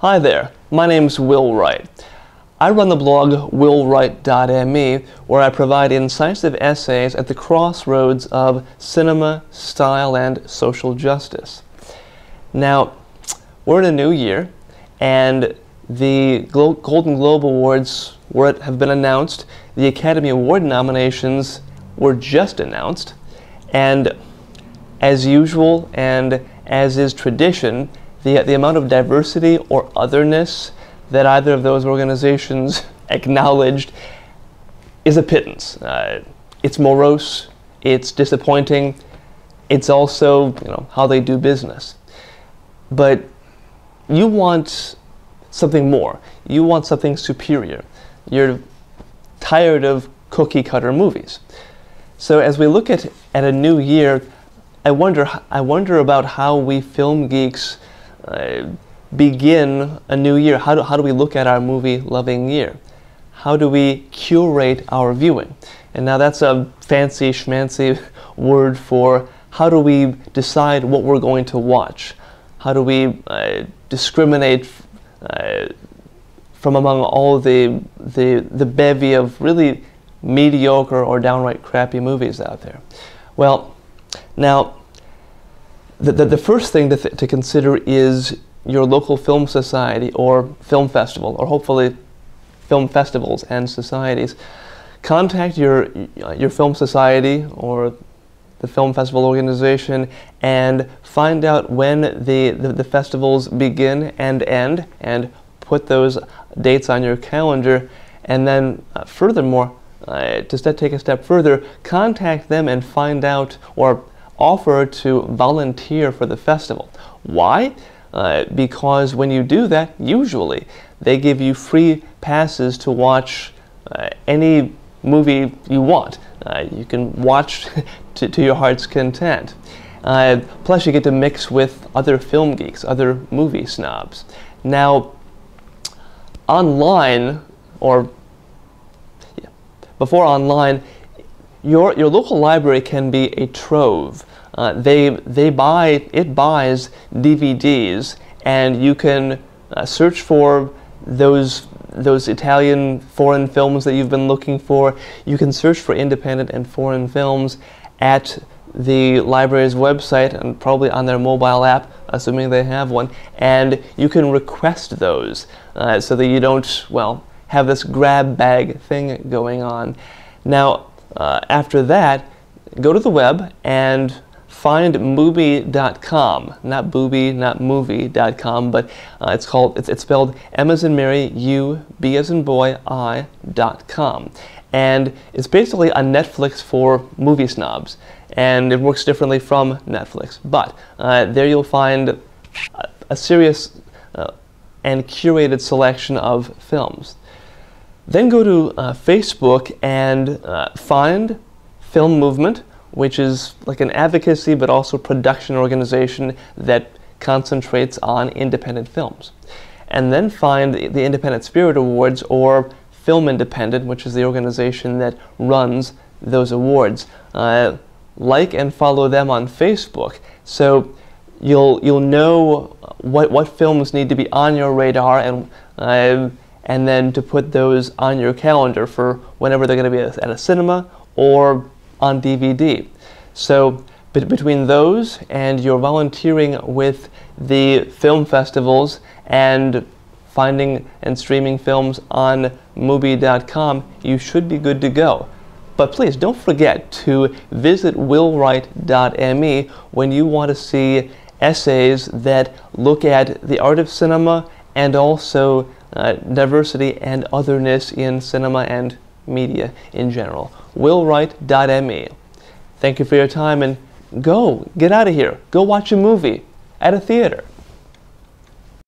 Hi there, my name is Will Wright. I run the blog willwright.me where I provide incisive essays at the crossroads of cinema, style, and social justice. Now, we're in a new year, and the Glo Golden Globe Awards were, have been announced. The Academy Award nominations were just announced, and as usual, and as is tradition, the, the amount of diversity or otherness that either of those organizations acknowledged is a pittance. Uh, it's morose, it's disappointing, it's also you know how they do business. But you want something more. You want something superior. You're tired of cookie cutter movies. So as we look at, at a new year, I wonder I wonder about how we film geeks begin a new year? How do, how do we look at our movie loving year? How do we curate our viewing? And now that's a fancy schmancy word for how do we decide what we're going to watch? How do we uh, discriminate uh, from among all the, the, the bevy of really mediocre or downright crappy movies out there? Well, now, the, the, the first thing to, th to consider is your local film society or film festival, or hopefully film festivals and societies. Contact your, your film society or the film festival organization and find out when the, the, the, festivals begin and end and put those dates on your calendar. And then, uh, furthermore, uh, to take a step further, contact them and find out or offer to volunteer for the festival. Why? Uh, because when you do that, usually they give you free passes to watch uh, any movie you want. Uh, you can watch to, to, your heart's content. Uh, plus, you get to mix with other film geeks, other movie snobs. Now, online, or yeah, before online, your, your local library can be a trove. Uh, they, they buy, it buys DVDs and you can uh, search for those, those Italian foreign films that you've been looking for. You can search for independent and foreign films at the library's website and probably on their mobile app, assuming they have one, and you can request those uh, so that you don't, well, have this grab bag thing going on. Now, uh, after that, go to the web and findmovie.com, not booby, not movie.com, but uh, it's called, it's, it's spelled M as in Mary, U, B as in boy, I.com. And it's basically a Netflix for movie snobs. And it works differently from Netflix. But uh, there you'll find a, a serious uh, and curated selection of films. Then go to uh, Facebook and uh, find Film Movement which is like an advocacy but also production organization that concentrates on independent films. And then find the Independent Spirit Awards or Film Independent, which is the organization that runs those awards. Uh, like and follow them on Facebook. So you'll you'll know what what films need to be on your radar and uh, and then to put those on your calendar for whenever they're going to be at a cinema or on DVD. So but between those and your volunteering with the film festivals and finding and streaming films on Mubi.com, you should be good to go. But please don't forget to visit willwright.me when you want to see essays that look at the art of cinema and also uh, diversity and otherness in cinema and media in general. willwright.me. Thank you for your time and go, get out of here. Go watch a movie at a theater.